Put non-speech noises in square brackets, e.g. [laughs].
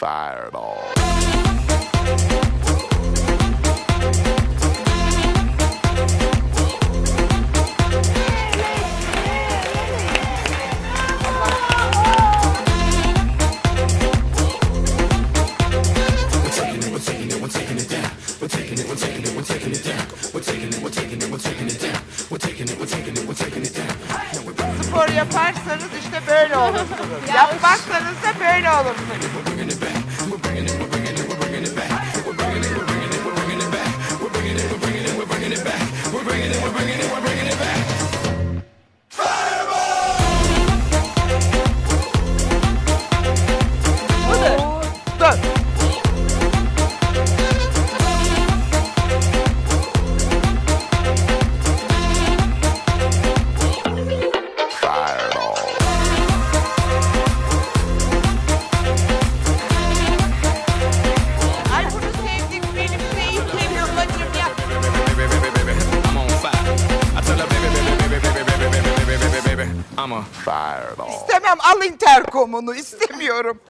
Fireball. Spor yaparsanız işte böyle olursunuz. [laughs] Yapmazsanız da böyle olursunuz. Ama... Fireball. İstemem al interkomunu istemiyorum.